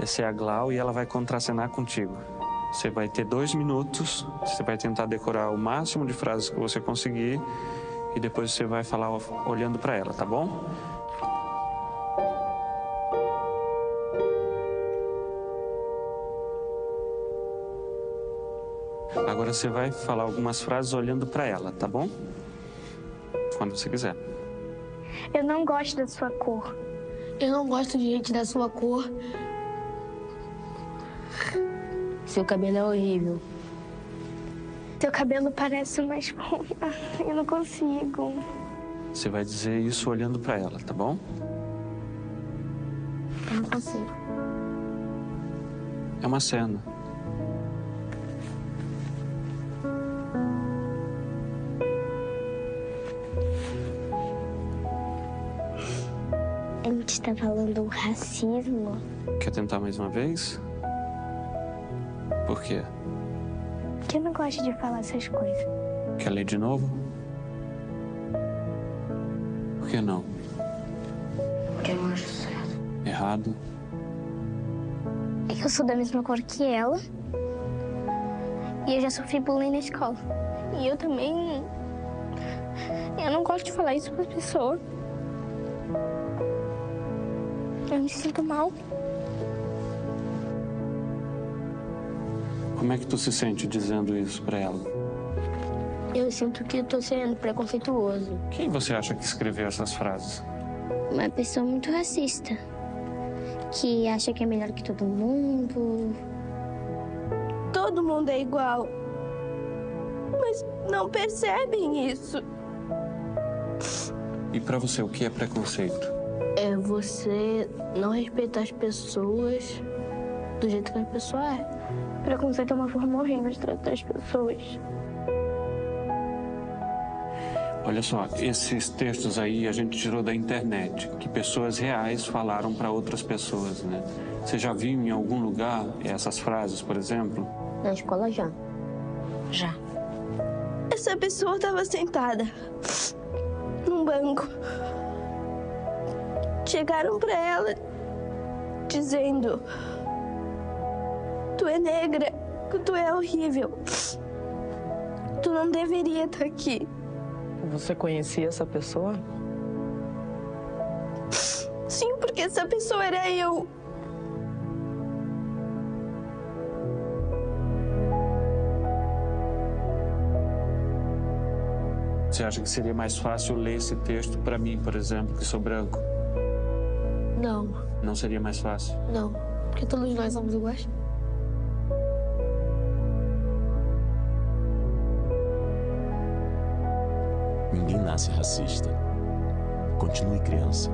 Essa é a Glau e ela vai contracenar contigo. Você vai ter dois minutos, você vai tentar decorar o máximo de frases que você conseguir e depois você vai falar olhando para ela, tá bom? Agora você vai falar algumas frases olhando para ela, tá bom? Quando você quiser. Eu não gosto da sua cor. Eu não gosto de gente da sua cor. Seu cabelo é horrível. Teu cabelo parece uma espuma. Eu não consigo. Você vai dizer isso olhando para ela, tá bom? Eu não consigo. É uma cena. A gente está falando racismo. Quer tentar mais uma vez? Por quê? Porque eu não gosto de falar essas coisas. Quer ler de novo? Por que não? Porque eu não acho certo. Errado? É que eu sou da mesma cor que ela. E eu já sofri bullying na escola. E eu também. Eu não gosto de falar isso para as pessoas. Eu me sinto mal. Como é que tu se sente dizendo isso pra ela? Eu sinto que estou sendo preconceituoso. Quem você acha que escreveu essas frases? Uma pessoa muito racista. Que acha que é melhor que todo mundo. Todo mundo é igual. Mas não percebem isso. E pra você, o que é preconceito? É você não respeitar as pessoas do jeito que a pessoa é. Preconceito é uma forma horrível de tratar as pessoas. Olha só, esses textos aí a gente tirou da internet, que pessoas reais falaram para outras pessoas, né? Você já viu em algum lugar essas frases, por exemplo? Na escola já. Já. Essa pessoa estava sentada num banco. Chegaram para ela dizendo: Tu é negra, tu é horrível. Tu não deveria estar aqui. Você conhecia essa pessoa? Sim, porque essa pessoa era eu. Você acha que seria mais fácil ler esse texto para mim, por exemplo, que sou branco? Não, Não seria mais fácil? não. Porque todos nós somos iguais. Ninguém nasce racista. Continue criança.